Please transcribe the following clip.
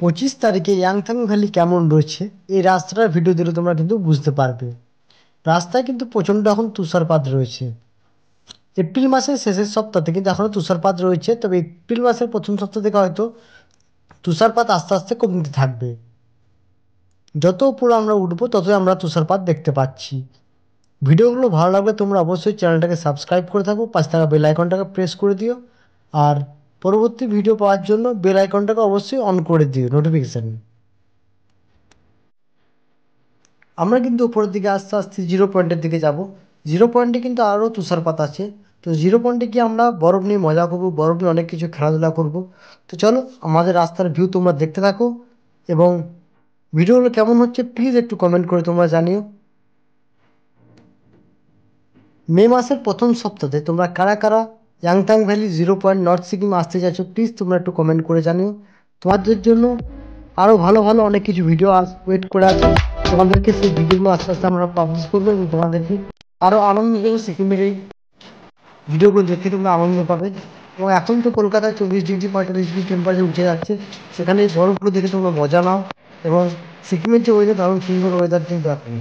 পঁচিশ তারিখে ইয়াংথাং ভ্যালি কেমন রয়েছে? এই রাস্তাটার ভিডিও দিলে তোমরা কিন্তু বুঝতে পারবে। রাস্তায় কিন্তু প্রচণ্ড এখন তুষারপাত রয়েছে। এপ্রিল মাসের শেষের সপ্তাহে কিন্তু এখনও তুষারপাত রয়েছে, তবে এপ্রিল মাসের প্রথম সপ্তাহ থেকে হয়তো তুষারপাত আস্তে আস্তে কমতে থাকবে। যত উপরে আমরা উঠবো, ততই আমরা তুষারপাত দেখতে পাচ্ছি। ভিডিওগুলো ভালো লাগলে তোমরা অবশ্যই চ্যানেলটাকে সাবস্ক্রাইব করে থাকো পাঁচ টাকা বেল আইকনটাকে প্রেস করে দিও, আর পরবর্তী ভিডিও পাওয়ার জন্য বেল আইকনটাকে অবশ্যই অন করে দিও নোটিফিকেশান আমরা কিন্তু উপরের দিকে আস্তে আস্তে জিরো পয়েন্টের দিকে যাব। জিরো পয়েন্টে কিন্তু আরও তুষারপাত আছে। তো জিরো পয়েন্টে গিয়ে আমরা বরফ নিয়ে মজা করব, বরফ নিয়ে অনেক কিছু খেলাধুলা করব। তো চলো, আমাদের রাস্তার ভিউ তোমরা দেখতে থাকো এবং ভিডিওগুলো কেমন হচ্ছে প্লিজ একটু কমেন্ট করে তোমরা জানিও। মে মাসের প্রথম সপ্তাহে তোমরা কারা কারা Yumthang valley zero point north Sikkim আসতে চাইছো প্লিজ তোমরা একটু কমেন্ট করে জানিও। তোমাদের জন্য আরও ভালো ভালো অনেক কিছু ভিডিও আস ওয়েট করে আছে। তোমাদেরকে সেই ভিডিওগুলো আস্তে আস্তে আমরা পাবলিশ করব এবং তোমাদেরকে আরও আনন্দ দেবো সিকিমের এই ভিডিওগুলো দেখে তোমরা আনন্দ পাবে। এবং এখন তো কলকাতায় চব্বিশ ডিগ্রি, পঁয়তাল্লিশ ডিগ্রি টেম্পারেচার উঠে যাচ্ছে। সেখানে এই বরফগুলো দেখে তোমরা মজা নাও। এবং সিকিমের যে ওয়েদার দারুণ সুন্দর ওয়েদার কিন্তু এখন।